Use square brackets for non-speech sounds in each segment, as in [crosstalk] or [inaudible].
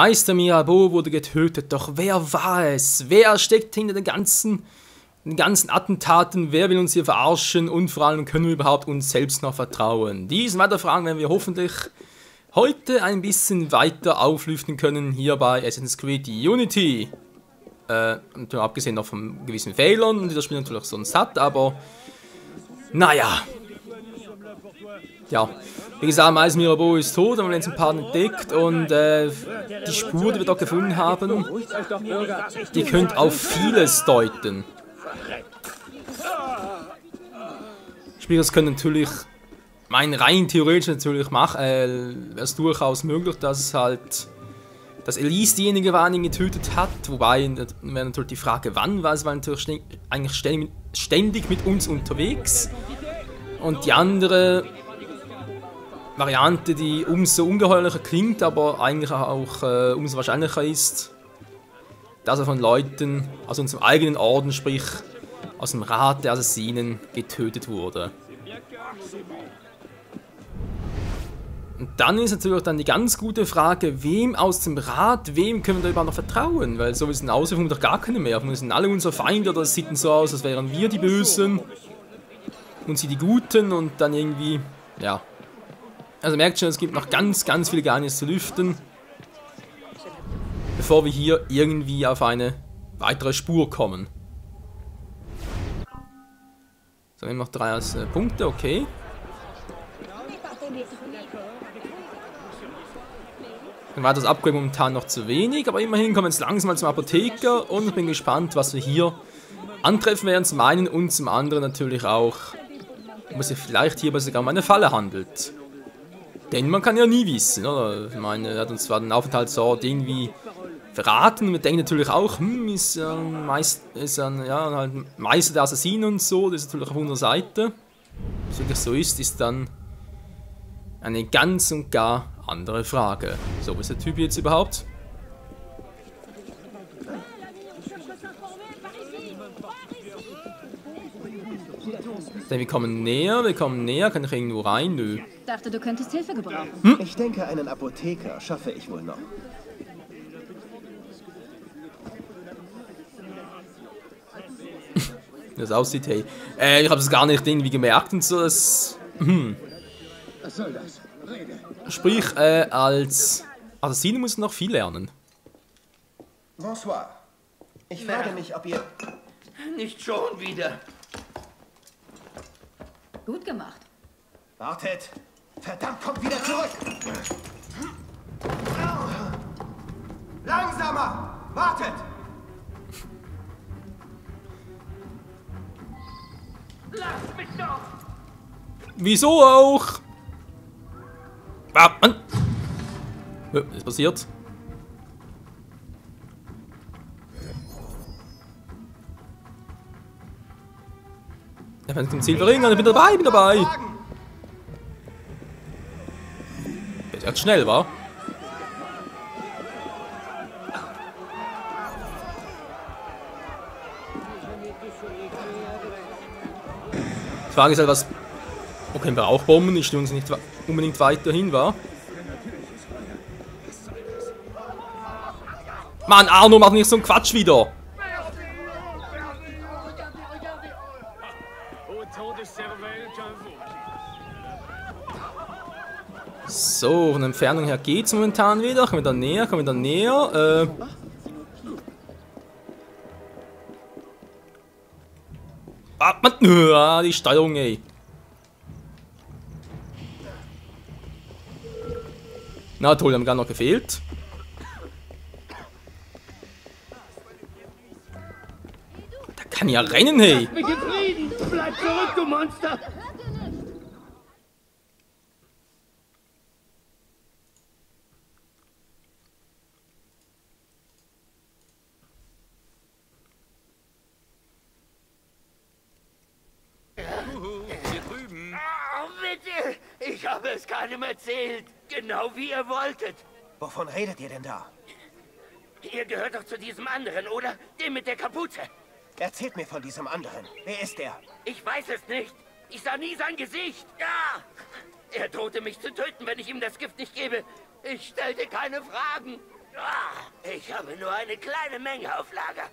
Meister Mirabeau wurde getötet, doch wer war es? Wer steckt hinter den ganzen, den ganzen Attentaten? Wer will uns hier verarschen? Und vor allem können wir überhaupt uns selbst noch vertrauen? Diesen weiter Fragen werden wir hoffentlich heute ein bisschen weiter auflüften können hier bei Assassin's Creed Unity. Äh, abgesehen noch von gewissen Fehlern, die das Spiel natürlich sonst hat, aber naja. Ja, wie gesagt, Mais Mirabeau ist tot, haben wir jetzt ein paar entdeckt und äh, die Spur, die wir dort gefunden haben, die könnte auf vieles deuten. Spieler können natürlich, mein rein theoretisch natürlich machen, äh, wäre es durchaus möglich, dass es halt, dass Elise diejenige war, die ihn getötet hat, wobei wäre natürlich die Frage, wann, weil es war natürlich eigentlich ständig mit uns unterwegs. Und die andere Variante, die umso ungeheuerlicher klingt, aber eigentlich auch äh, umso wahrscheinlicher ist, dass er von Leuten aus unserem eigenen Orden, sprich aus dem Rat der Assassinen, getötet wurde. Und dann ist natürlich dann die ganz gute Frage, wem aus dem Rat, wem können wir da überhaupt noch vertrauen? Weil so wie es in Auswirkungen doch gar keine mehr. Wir sind alle unsere Feinde oder es sieht so aus, als wären wir die Bösen und sie die Guten und dann irgendwie, ja, also merkt schon, es gibt noch ganz, ganz viele Geheimnisse zu lüften. Bevor wir hier irgendwie auf eine weitere Spur kommen. So, wir haben noch drei als, äh, Punkte, okay. Dann war das Upgrade momentan noch zu wenig, aber immerhin kommen wir jetzt langsam mal zum Apotheker und ich bin gespannt, was wir hier antreffen werden. Zum einen und zum anderen natürlich auch, ob es sich vielleicht hierbei sogar um eine Falle handelt. Denn man kann ja nie wissen, oder? Ich meine, er hat uns zwar den Aufenthaltsort irgendwie verraten. Wir denken natürlich auch, hm, ist er ein, Meist, ist ein ja, halt Meister der Assassinen und so, das ist natürlich auf unserer Seite. Was wirklich so ist, ist dann eine ganz und gar andere Frage. So, was ist der Typ jetzt überhaupt? Denn wir kommen näher, wir kommen näher. Kann ich irgendwo rein? Nö. Dachte, du könntest Hilfe gebrauchen. Hm? Ich denke, einen Apotheker schaffe ich wohl noch. [laughs] das aussieht, hey. Äh, ich habe es gar nicht irgendwie gemerkt und so. Das, hm. Was soll das? Rede. Sprich, äh, als Assassine muss noch viel lernen. Bonsoir. Ich frage mich, ob ihr... Nicht schon wieder. Gut gemacht. Wartet! Verdammt, kommt wieder zurück! Langsamer! Wartet! Lasst mich doch! Wieso auch? Ah, Mann! Was ist passiert? Wenn zum Ziel verringern, ich bin dabei, ich bin dabei. Ist jetzt schnell, war? Die Frage ist halt, was... Okay, wir auch Bomben, ich stehe uns nicht unbedingt weiterhin, war? Mann, Arno, mach nicht so einen Quatsch wieder! So, von der Entfernung her geht es momentan wieder. Kommen wir da näher, kommen wir da näher. Äh. Ah, man, ah, die Steuerung, ey. Na toll, haben gar noch gefehlt. Da kann ja rennen, hey. Bleib zurück, du Monster! Ich habe es keinem erzählt. Genau wie ihr wolltet. Wovon redet ihr denn da? Ihr gehört doch zu diesem anderen, oder? Dem mit der Kapuze. Erzählt mir von diesem anderen. Wer ist der? Ich weiß es nicht. Ich sah nie sein Gesicht. Ja! Er drohte mich zu töten, wenn ich ihm das Gift nicht gebe. Ich stellte keine Fragen. Ich habe nur eine kleine Menge auf Lager.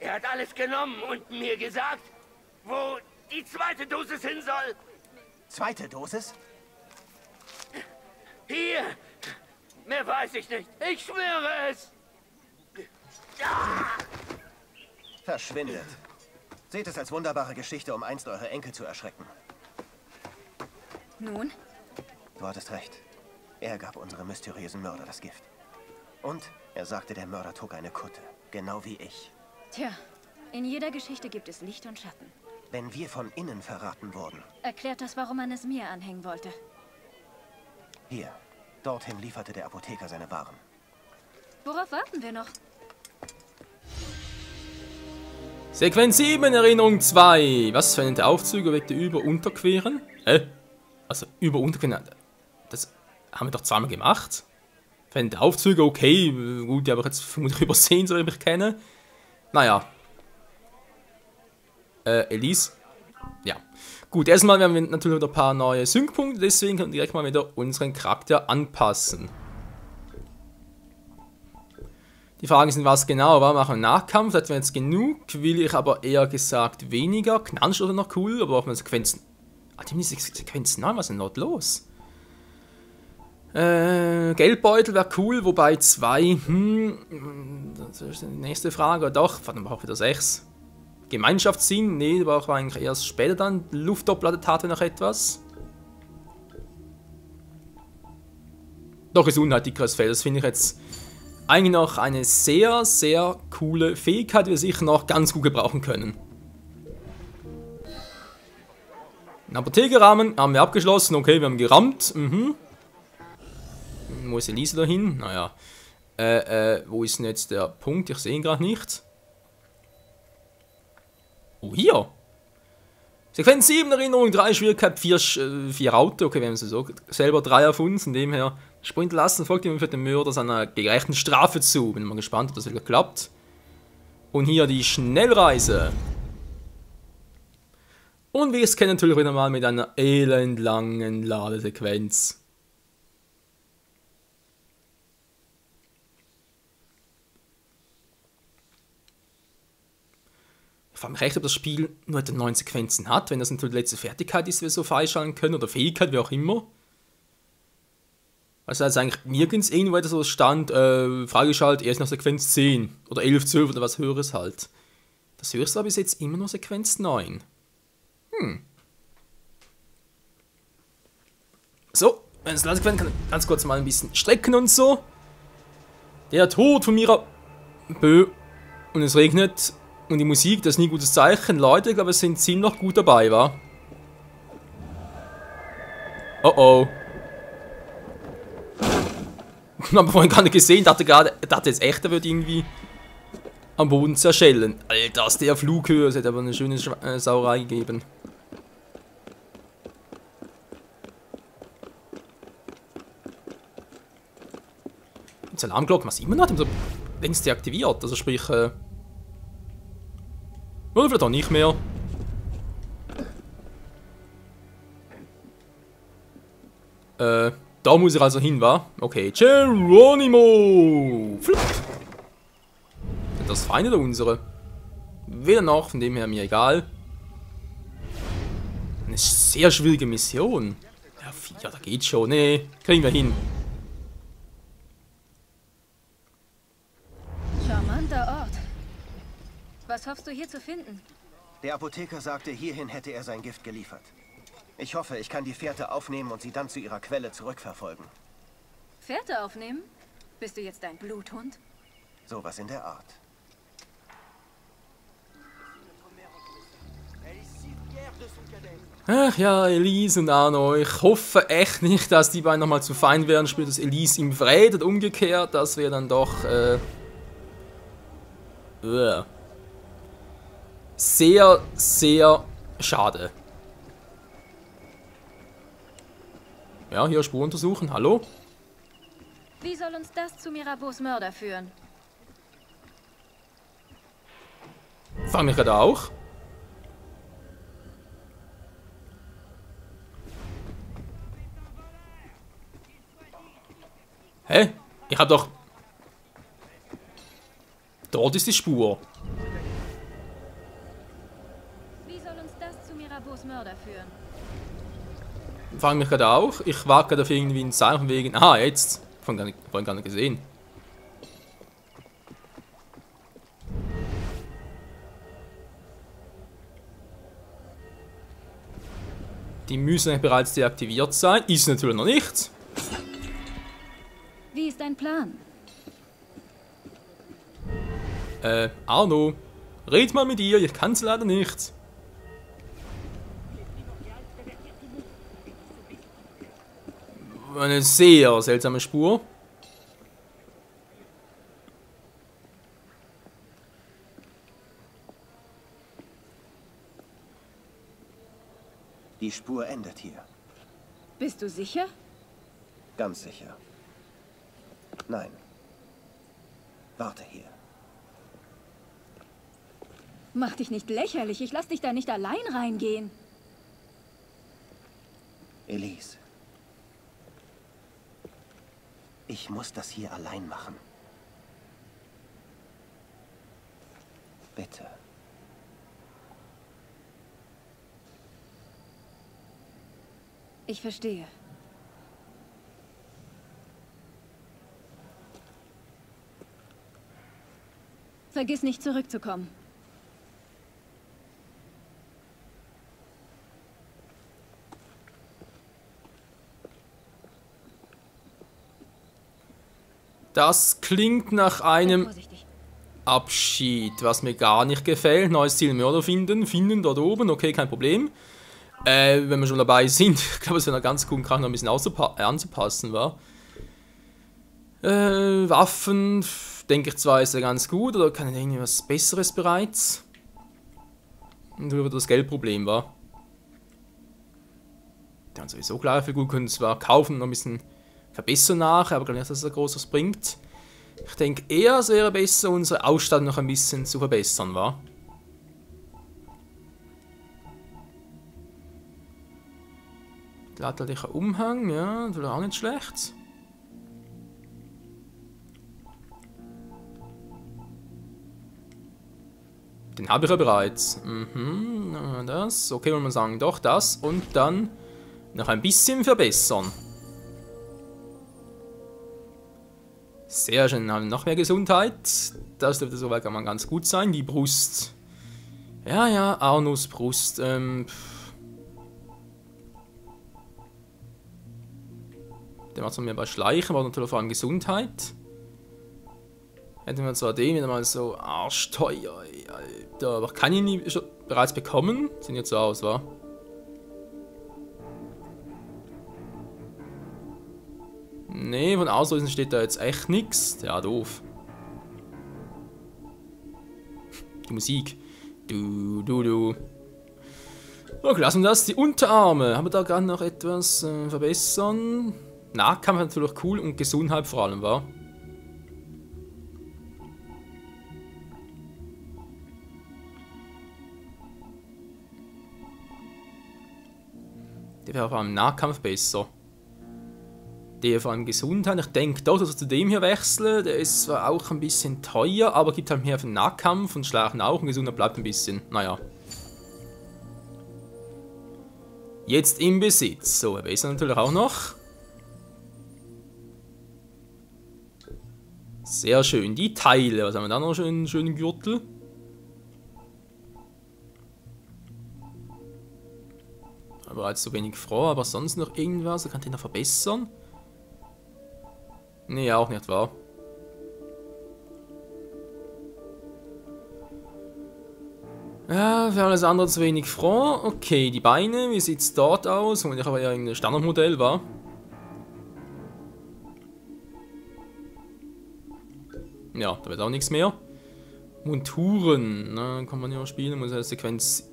Er hat alles genommen und mir gesagt, wo die zweite Dosis hin soll. Zweite Dosis? Hier. Mehr weiß ich nicht. Ich schwöre es. Ah! Verschwindet. Seht es als wunderbare Geschichte, um einst eure Enkel zu erschrecken. Nun? Du hattest recht. Er gab unserem mysteriösen Mörder das Gift. Und er sagte, der Mörder trug eine Kutte. Genau wie ich. Tja, in jeder Geschichte gibt es Licht und Schatten. Wenn wir von innen verraten wurden. Erklärt das, warum man es mir anhängen wollte. Hier. Dorthin lieferte der Apotheker seine Waren. Worauf warten wir noch? Sequenz 7, Erinnerung 2. Was für ein Aufzüge wegte über Unterqueren? Hä? Also über Unterqueren. Das haben wir doch zweimal gemacht. Fände Aufzüge okay. Gut, die habe ich jetzt vermutlich [laughs] übersehen, so wie ich mich kenne. Naja. Äh, Elise? Ja. Gut, erstmal werden wir natürlich wieder ein paar neue Sync-Punkte, deswegen können wir direkt mal wieder unseren Charakter anpassen. Die Fragen sind, was genau war, machen wir Nachkampf, das wäre jetzt genug, will ich aber eher gesagt weniger. Knansch oder noch cool, aber auch mal Sequenzen. Ah, die Sequenzen neu, was ist denn dort los? Äh, Geldbeutel wäre cool, wobei zwei, hm, das ist die nächste Frage, doch, verdammt, auch wieder sechs. Gemeinschaftssinn, nee, aber auch eigentlich erst später dann. Luftdoppler-Tat noch etwas. Doch, Gesundheit, dickeres Fell, das finde ich jetzt eigentlich noch eine sehr, sehr coole Fähigkeit, die wir sicher noch ganz gut gebrauchen können. Den Apothekerrahmen haben wir abgeschlossen. Okay, wir haben gerammt. Mhm. Wo ist Elise dahin? Naja. Äh, äh, wo ist denn jetzt der Punkt? Ich sehe ihn gerade nicht. Oh, hier. Sequenz 7 Erinnerung, 3 Schwierigkeit, 4, 4 Auto. Okay, wir haben so selber 3 auf uns, von dem her Sprint lassen, folgt ihm für den Mörder seiner gerechten Strafe zu. Bin mal gespannt, ob das wieder klappt. Und hier die Schnellreise. Und wir es kennen natürlich wieder mal mit einer elendlangen Ladesequenz. Frage mich recht, ob das Spiel nur etwa 9 Sequenzen hat, wenn das natürlich die letzte Fertigkeit ist, die wir so freischalten können, oder Fähigkeit, wie auch immer. Also als eigentlich nirgends irgendwo so stand, äh, freigeschaltet, erst nach Sequenz 10 oder 11, 12 oder was höheres halt. Das höchste war bis jetzt immer nur Sequenz 9. Hm. So, wenn es langsam werden kann, ganz kurz mal ein bisschen strecken und so. Der Tod von Mira. Bö. Und es regnet. Und die Musik, das ist nie ein gutes Zeichen. Leute, ich glaube, es sind ziemlich gut dabei, wa? Oh oh. [laughs] Ich habe vorhin gar nicht gesehen, dachte gerade, dachte jetzt echt, er wird irgendwie am Boden zerschellen. Alter, ist der Flughöhe, es hätte aber eine schöne Sch äh, Sauerei gegeben. Die Alarmglocke, was immer noch, so längst deaktiviert, also sprich, äh, vielleicht auch nicht mehr. Äh, da muss ich also hin, wa? Okay, Geronimo! Flup. Das Feinde oder unsere? Weder noch, von dem her mir egal. Eine sehr schwierige Mission. Ja, da geht schon. Nee, kriegen wir hin. Was hoffst du hier zu finden? Der Apotheker sagte, hierhin hätte er sein Gift geliefert. Ich hoffe, ich kann die Fährte aufnehmen und sie dann zu ihrer Quelle zurückverfolgen. Fährte aufnehmen? Bist du jetzt ein Bluthund? Sowas in der Art. Ach ja, Elise und Arno. Ich hoffe echt nicht, dass die beiden nochmal zu fein werden. Spielt das Elise ihm verrät und umgekehrt. Das wäre dann doch. Äh, uh, sehr, sehr schade. Ja, hier Spur untersuchen. Hallo? Wie soll uns das zu Mirabos Mörder führen? Frag mich gerade auch. Hä? Ich hab doch... Dort ist die Spur. Mörder führen? Fange mich gerade auch. Ich wage gerade auf irgendwie ein Zeichen wegen. Ah, jetzt. Vorhin gar nicht, vorhin gar nicht gesehen. Die müssen bereits deaktiviert sein. Ist natürlich noch nicht. Wie ist dein Plan? Äh, Arno. Red mal mit ihr, ich kann's leider nicht. Eine sehr seltsame Spur. Die Spur endet hier. Bist du sicher? Ganz sicher. Nein. Warte hier. Mach dich nicht lächerlich. Ich lass dich da nicht allein reingehen. Elise. Ich muss das hier allein machen. Bitte. Ich verstehe. Vergiss nicht zurückzukommen. Das klingt nach einem. Abschied, was mir gar nicht gefällt. Neues Ziel Mörder finden. Finden dort oben, okay, kein Problem. Äh, wenn wir schon dabei [laughs] sind, ich glaube, es wäre noch ganz cool, noch ein bisschen äh, anzupassen, war. Äh, Waffen, denke ich zwar, ist ja ganz gut, oder kann ich irgendwie was Besseres bereits? Und über das Geldproblem war. Dann sowieso klare Figur können zwar kaufen noch ein bisschen verbessern nach, aber glaube nicht, dass es da groß was bringt. Ich denke eher, es wäre besser, unsere Ausstattung noch ein bisschen zu verbessern, war. Mittelalterlicher Umhang, ja, das wäre auch nicht schlecht. Den habe ich ja bereits. Mhm, das. Okay, wollen wir sagen, doch das. Und dann noch ein bisschen verbessern. Sehr schön, haben noch mehr Gesundheit. Das dürfte soweit mal ganz gut sein. Die Brust. Ja, ja, Arnus Brust. Ähm, der macht es mir bei Schleichen, war natürlich vor allem Gesundheit. Hätten wir zwar den wieder mal so arschteuer, Alter. Aber kann ich ihn schon bereits bekommen? Sehen jetzt so aus, wa? Nee, von Auslösen steht da jetzt echt nichts. Ja, doof. Die Musik. Du, du, du. Okay, lassen wir das. Die Unterarme. Haben wir da gerade noch etwas äh, verbessern? Nahkampf natürlich cool und Gesundheit vor allem, war. Der wäre vor allem Nahkampf besser. Der vor allem Gesundheit. Ich denke doch, dass ich zu dem hier wechsle. Der ist zwar auch ein bisschen teuer, aber gibt halt mehr für den Nahkampf und Schlagen auch. Und Gesundheit bleibt ein bisschen. Naja. Jetzt im Besitz. So, er ist natürlich auch noch. Sehr schön. Die Teile. Was haben wir da noch? Schönen, schönen Gürtel. Bereits so wenig froh, aber sonst noch irgendwas? Kann ich noch verbessern? Nee, auch nicht wahr. Ja, für alles andere zu wenig froh. Okay, die Beine, wie sieht's dort aus? Und ich habe ja ein Standardmodell, war. Ja, da wird auch nichts mehr. Monturen, na, kann man ja spielen, muss ja Sequenz.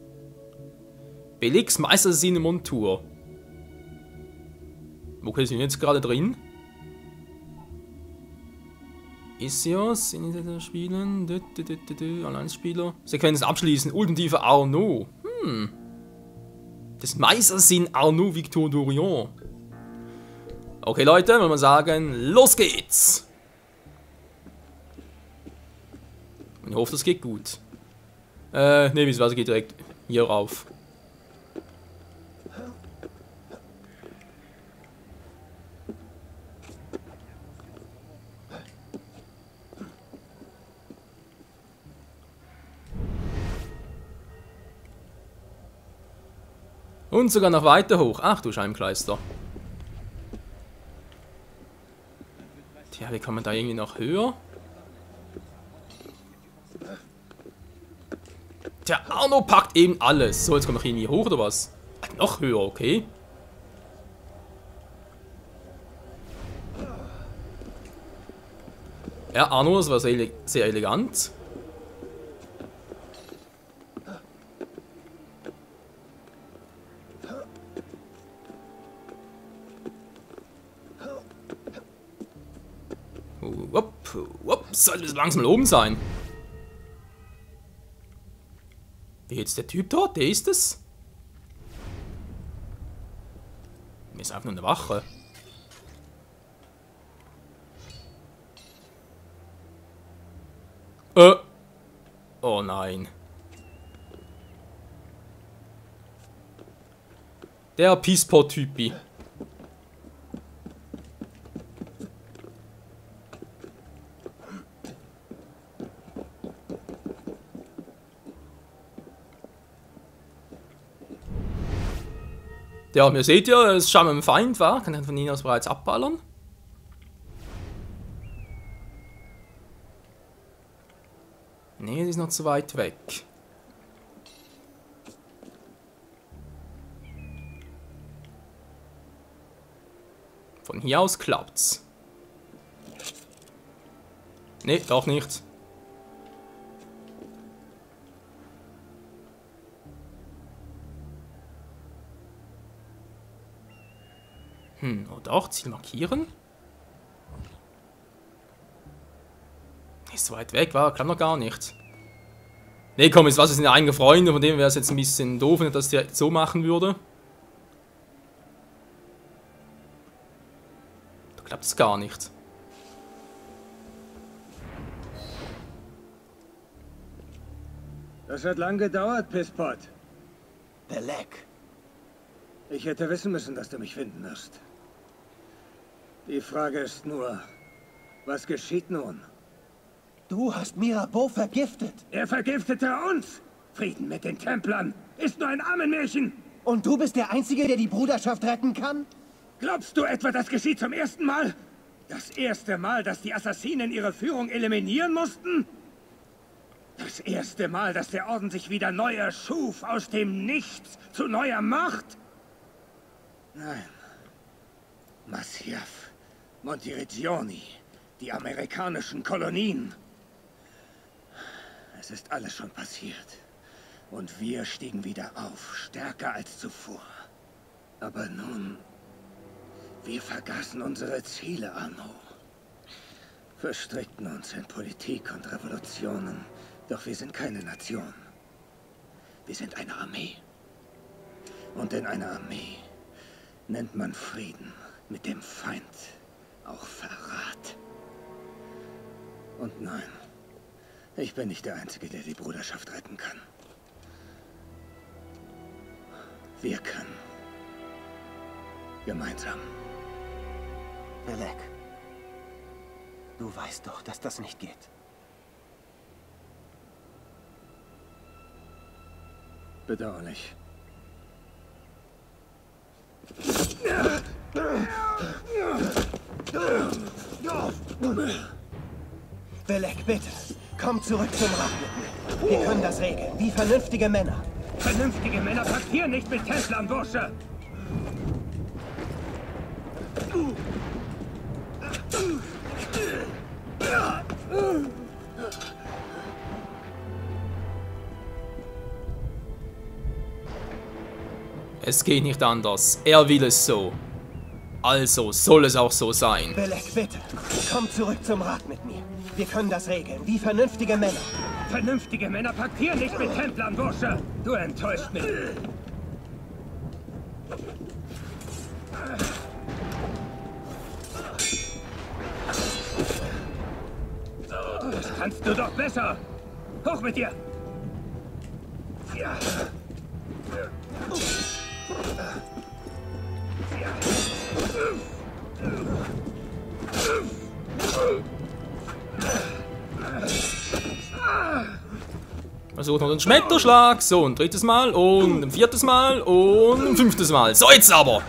Belix Meistersinn Montur. Wo sind wir jetzt gerade drin? Isios, die da spielen? Du, du, du, du. Alleinspieler. Sequenz abschließen. Ultimative Arnaud. Hm. Das Meistersinn Arnaud Victor Dorion. Okay, Leute, wollen wir sagen, los geht's! Und ich hoffe, das geht gut. Äh, ne, das Wasser geht direkt hier rauf. Und sogar noch weiter hoch. Ach du Scheibenkleister. Tja, wie kann man da irgendwie noch höher? Tja, Arno packt eben alles. So, jetzt kommt noch irgendwie hoch oder was? Ach, noch höher, okay. Ja, Arno, das war sehr, sehr elegant. Sollte es langsam oben sein. Wie jetzt der Typ dort? Der ist es? Mir ist einfach nur eine Wache. Äh. Oh nein. Der Ja, ihr seht ja, es schon ein Feind war. Kann ich von ihnen aus bereits abballern. Nee, die ist noch zu weit weg. Von hier aus klappt's. Nee, doch nicht. Hm, oder auch Ziel markieren? Ist so weit weg, war, kann doch gar nicht. Ne, komm, jetzt was sind ja eigene Freunde, von dem wäre es jetzt ein bisschen doof, wenn er das direkt so machen würde. Da klappt es gar nicht. Das hat lang gedauert, Pisspot. Belek. Ich hätte wissen müssen, dass du mich finden wirst. Die Frage ist nur, was geschieht nun? Du hast Mirabeau vergiftet. Er vergiftete uns! Frieden mit den Templern ist nur ein Armenmärchen! Und du bist der Einzige, der die Bruderschaft retten kann? Glaubst du etwa, das geschieht zum ersten Mal? Das erste Mal, dass die Assassinen ihre Führung eliminieren mussten? Das erste Mal, dass der Orden sich wieder neu erschuf, aus dem Nichts zu neuer Macht? Nein. Masyaf, Montiregioni, die amerikanischen Kolonien. Es ist alles schon passiert. Und wir stiegen wieder auf, stärker als zuvor. Aber nun... Wir vergaßen unsere Ziele, Arno. Verstrickten uns in Politik und Revolutionen. Doch wir sind keine Nation. Wir sind eine Armee. Und in einer Armee nennt man Frieden mit dem Feind auch Verrat. Und nein, ich bin nicht der Einzige, der die Bruderschaft retten kann. Wir können. Gemeinsam. Belek. Du weißt doch, dass das nicht geht. Bedauerlich. Belek, bitte. Komm zurück zum Rat. Wir können das regeln, wie vernünftige Männer. Vernünftige Männer paktieren nicht mit Templern, Bursche! Es geht nicht anders. Er will es so. Also soll es auch so sein. Belek, bitte. Komm zurück zum Rat mit mir. Wir können das regeln, wie vernünftige Männer. Vernünftige Männer paktieren nicht mit Templern, Bursche! Du enttäuscht mich. Das kannst du doch besser! Hoch mit dir! Versuchen wir den Schmetterschlag. So, ein drittes Mal und ein viertes Mal und ein fünftes Mal. So, jetzt aber.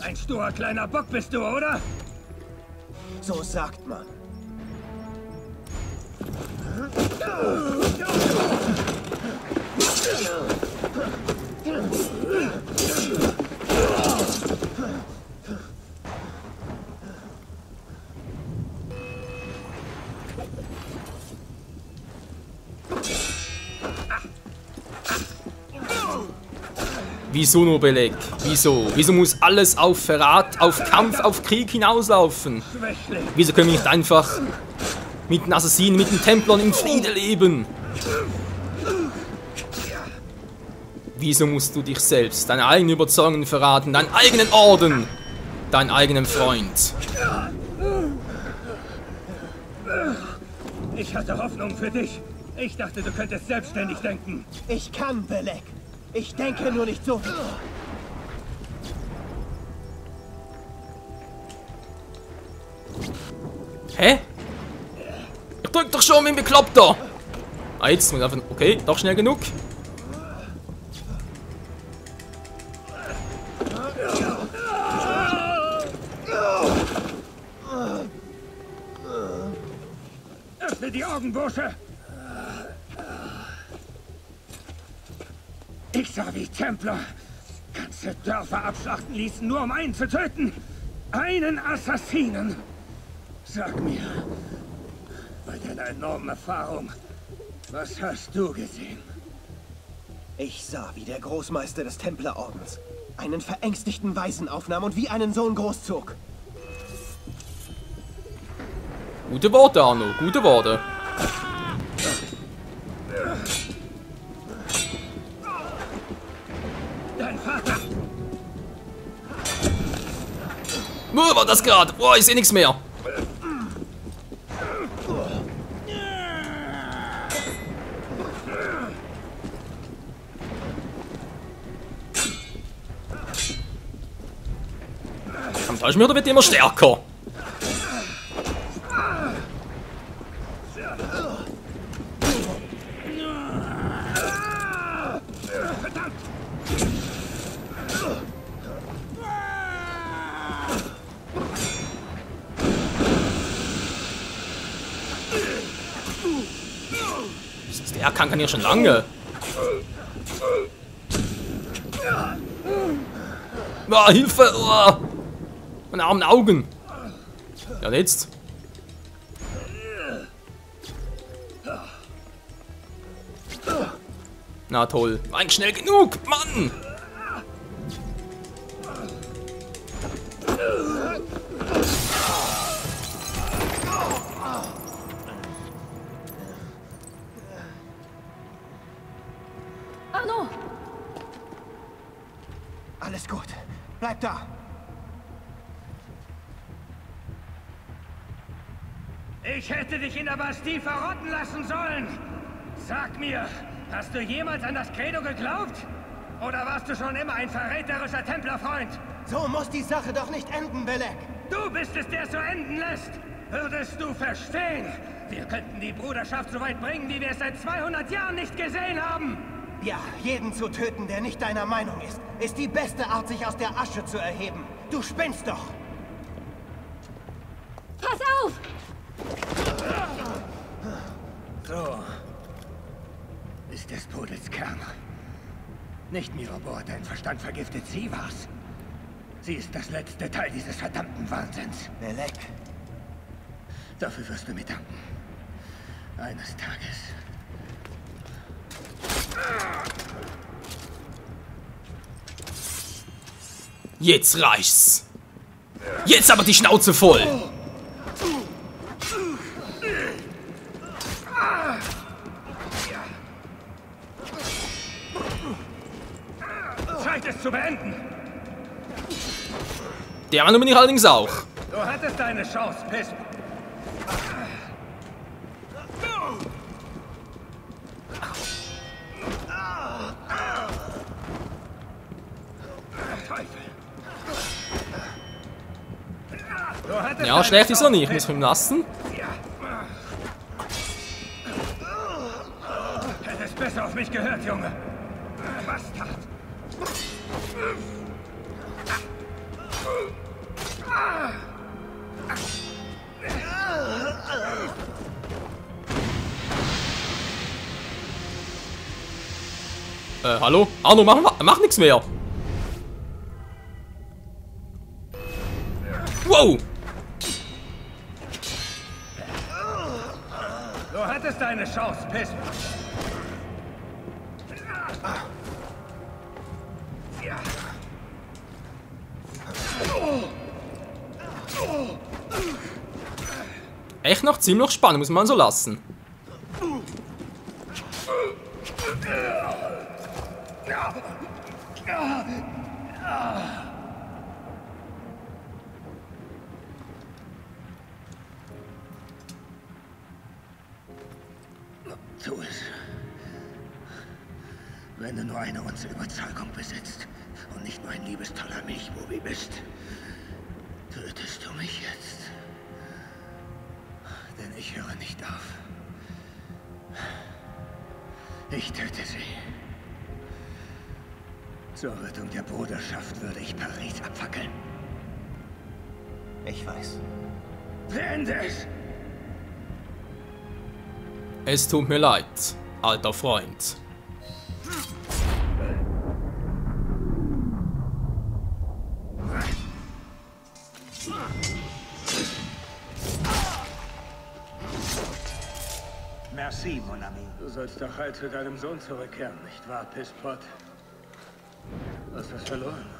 Ein sturer kleiner Bock bist du, oder? So sagt man. Wieso nur Beleg? Wieso? Wieso muss alles auf Verrat, auf Kampf, auf Krieg hinauslaufen? Wieso können wir nicht einfach mit den Assassinen, mit den Templern in Friede leben? Wieso musst du dich selbst, deine eigenen Überzeugungen verraten, deinen eigenen Orden, deinen eigenen Freund? Ich hatte Hoffnung für dich. Ich dachte, du könntest selbstständig denken. Ich kann, Belek. Ich denke nur nicht so. Hä? Ich drück doch schon wie ein Bekloppter! Ah, jetzt muss ich einfach... Okay, doch schnell genug. Öffne die Augen, Bursche! Ich sah, wie Templer ganze Dörfer abschlachten ließen, nur um einen zu töten. Einen Assassinen. Sag mir, bei deiner enormen Erfahrung, was hast du gesehen? Ich sah, wie der Großmeister des Templerordens einen verängstigten Weisen aufnahm und wie einen Sohn großzog. Gute Worte, Arno, gute Worte. Das gerade? Boah, ich sehe nichts mehr. Am Fallschmörder wird immer stärker. Der kann, kann ja schon lange. Oh, Hilfe! Oh. Meine armen Augen! Ja, jetzt? Na toll. War eigentlich schnell genug, Mann! Hätte dich in der Bastille verrotten lassen sollen. Sag mir, hast du jemals an das Credo geglaubt? Oder warst du schon immer ein verräterischer Templerfreund? So muss die Sache doch nicht enden, Belek. Du bist es, der es so enden lässt. Würdest du verstehen? Wir könnten die Bruderschaft so weit bringen, wie wir es seit 200 Jahren nicht gesehen haben. Ja, jeden zu töten, der nicht deiner Meinung ist, ist die beste Art, sich aus der Asche zu erheben. Du spinnst doch. So. Ist des Pudels Kern. Nicht Mirobor, dein Verstand vergiftet, sie war's. Sie ist das letzte Teil dieses verdammten Wahnsinns. Belek, Dafür wirst du mir danken. Eines Tages. Jetzt reicht's. Jetzt aber die Schnauze voll. Der Meinung bin ich allerdings auch. Du hattest deine Chance, Piss. Ja, schlecht ist er nicht, muss man ihm lassen. Hättest besser auf mich gehört, Junge. Äh, hallo? Arno, mach, mach nichts mehr. Wow! Du hattest deine Chance, Piss. Echt noch ziemlich spannend, muss man so lassen. Es tut mir leid, alter Freund. Merci, mon ami. Du sollst doch heil zu deinem Sohn zurückkehren, nicht wahr, Pisspot? Du hast was verloren.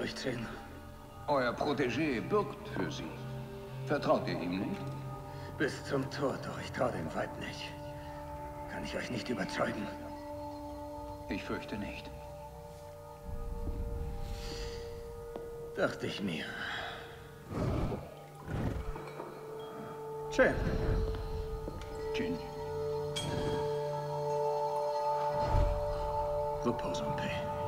Durchziehen? Euer Protégé bürgt für Sie. Vertraut ihr ihm nicht? Bis zum Tod, doch ich traue dem Weib nicht. Kann ich euch nicht überzeugen? Ich fürchte nicht. Dachte ich mir. Schön. Jin, Repose en paix.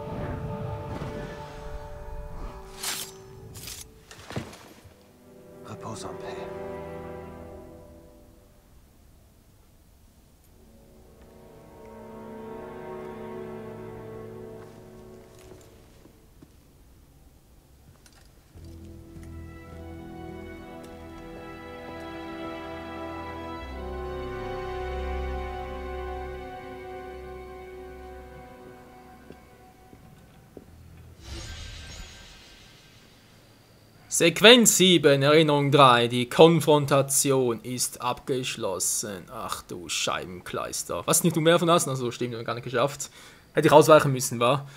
Sequenz 7, Erinnerung 3, die Konfrontation ist abgeschlossen. Ach du Scheibenkleister. Was nicht du mehr von hast? Also stimmt, wir gar nicht geschafft. Hätte ich ausweichen müssen, war.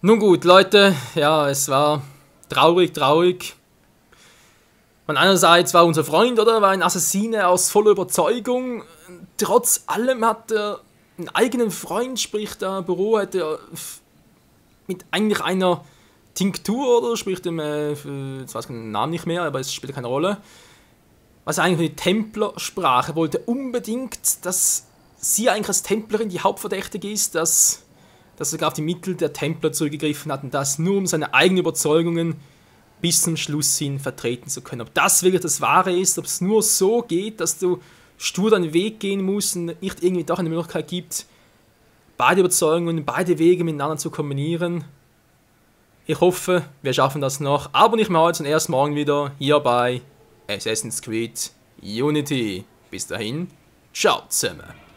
Nun gut, Leute, ja, es war traurig, traurig. Von einerseits war unser Freund, oder, war ein Assassine aus voller Überzeugung. Trotz allem hat er einen eigenen Freund, sprich der Büro hätte mit eigentlich einer Tinktur oder sprich dem, äh, weiß den Namen nicht mehr, aber es spielt keine Rolle. Was eigentlich die Templersprache wollte unbedingt, dass sie eigentlich als Templerin die Hauptverdächtige ist, dass, dass er sogar auf die Mittel der Templer zurückgegriffen hat und das nur um seine eigenen Überzeugungen bis zum Schluss hin vertreten zu können. Ob das wirklich das Wahre ist, ob es nur so geht, dass du stur deinen Weg gehen musst und nicht irgendwie doch eine Möglichkeit gibt, beide Überzeugungen, beide Wege miteinander zu kombinieren. Ich hoffe, wir schaffen das noch. Aber nicht mehr heute und erst morgen wieder hier bei Assassin's Creed Unity. Bis dahin, ciao zusammen.